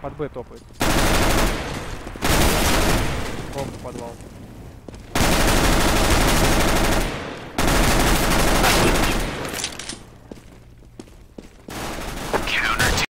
Под Б топает. Бомба подвал.